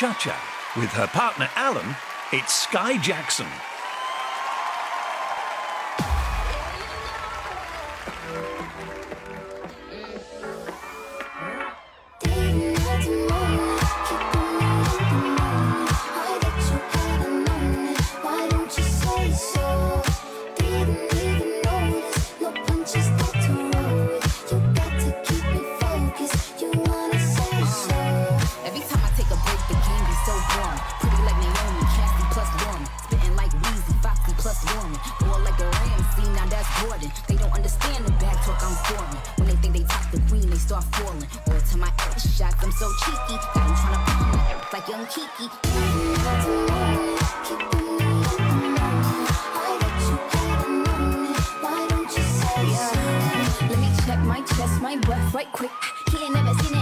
Cha Cha. With her partner Alan, it's Skai Jackson. Plus Lauren. Like a Ramsay, now that's Gordon. They don't understand the back talk I'm foreign. When they think they top the queen, they start falling. Or to my ex shots, I'm so cheeky. Got them trying to put my ex like young Kiki. Let me check my chest, my breath right quick. He ain't never seen it